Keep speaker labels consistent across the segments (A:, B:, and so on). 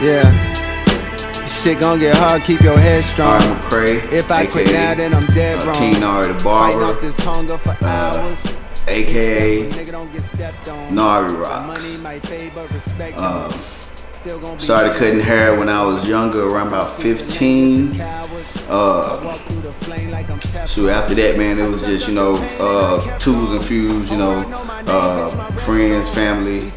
A: Yeah. Shit gon' get hard, keep your head strong.
B: Art McCray,
A: If I quit now, then I'm dead
B: uh,
A: wrong.
B: King Nari the
A: Fighting
B: Barber,
A: off this hunger for
B: uh,
A: hours.
B: aka
A: Nigga don't get stepped on.
B: Nari
A: Money
B: Rocks.
A: might fade, but respect
B: Um,
A: don't. Still gonna be
B: Started cutting hair when I was younger, around about 15. Uh,
A: Walk through the flame like I'm
B: so after that, man, it was just, you know, uh, tools and fuse, you know, uh, friends, family.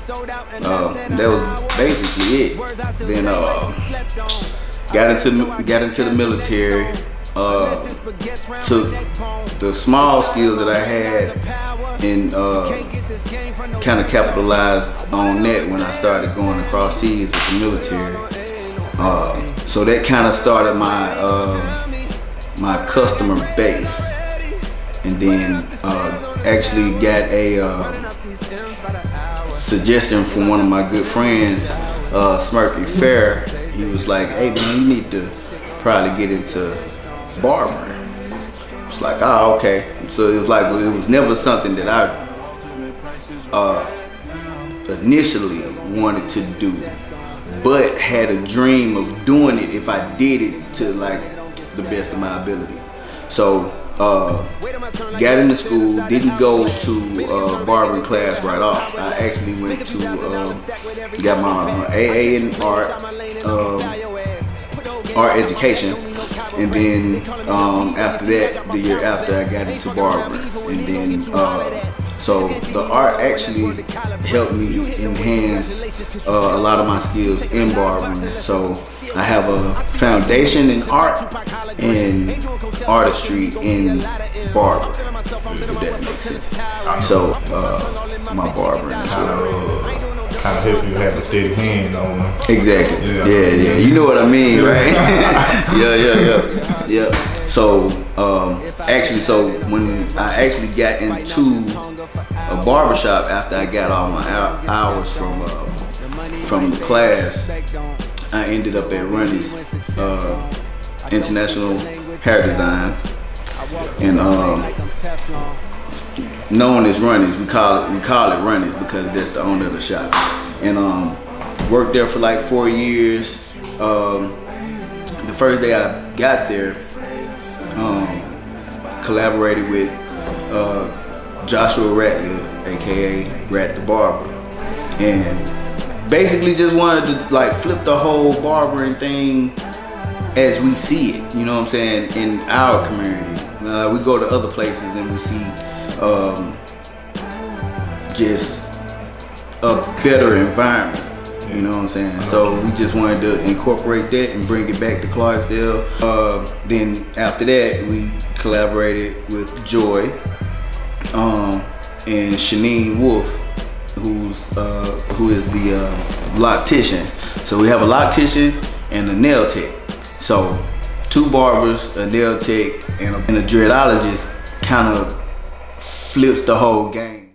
B: Uh, that was basically it. Then, uh, got into got into the military. Uh, took the small skills that I had and uh, kind of capitalized on that when I started going across seas with the military. Uh, so that kind of started my uh, my customer base, and then uh, actually got a uh, suggestion from one of my good friends, uh, Smurfy Fair. He was like, "Hey man, you need to probably get into barbering." It's like, oh, okay. So it was like, well, it was never something that I uh, initially wanted to do, but had a dream of doing it if I did it to like the best of my ability. So uh, got into school, didn't go to uh, barbering class right off. I actually went to uh, got my uh, AA in art, um, art education, and then um, after that, the year after, I got into barbering, and then. So the art actually helped me enhance uh, a lot of my skills in barbering. So I have a foundation in art and artistry in barbering, if that makes sense. So uh, my barbering as well.
C: Kind of help you have a steady hand on them.
B: Exactly.
C: Yeah.
B: Yeah, yeah. You know what I mean, right? yeah, yeah, yeah, yeah. So, um, actually, so when I actually got into a barbershop after I got all my hours from uh, from the class, I ended up at Runny's uh, International Hair Design, and um, known as Runnies. We call it we call it Runnies because that's the owner of the shop. And um, worked there for like four years. Um, the first day I got there, um, collaborated with uh, Joshua Ratliff, aka Rat the Barber, and basically just wanted to like flip the whole barbering thing as we see it. You know what I'm saying in our community. Uh, we go to other places and we see um, just a better environment. You know what I'm saying? So we just wanted to incorporate that and bring it back to Clarksdale. Uh, then after that, we collaborated with Joy um, and Shanine Wolf, who's uh, who is the uh, loctician. So we have a loctician and a nail tech. So two barbers, a nail tech, and a, and a dreadologist kind of flips the whole game.